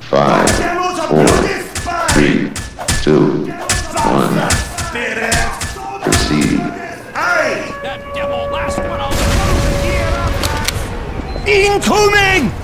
Five, four, three, two, one. Proceed. That devil last one on the Incoming!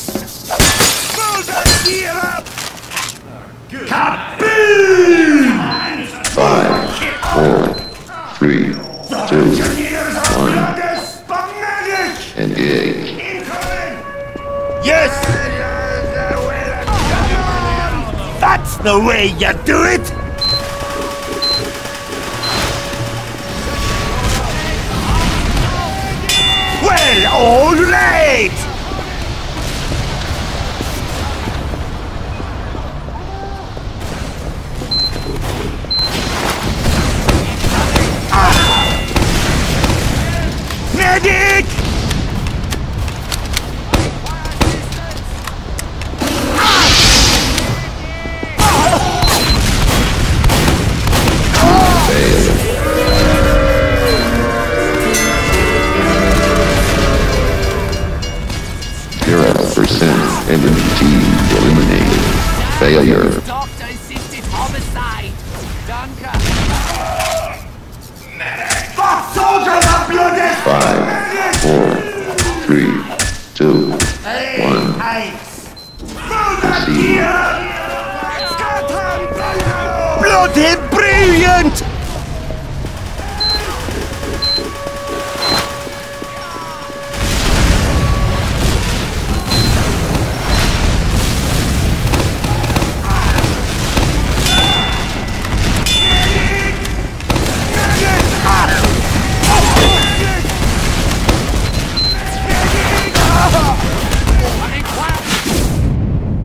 Hey, hey! Kaboom! Five, four, three, two, one. Engage. Yes! That's the way you do it! Well, all Zero percent enemy team eliminated. Failure. Doctor assisted homicide. Danke. Fuck soldiers are bloody! Five, four, three, two, Hey, one. hey! Bloody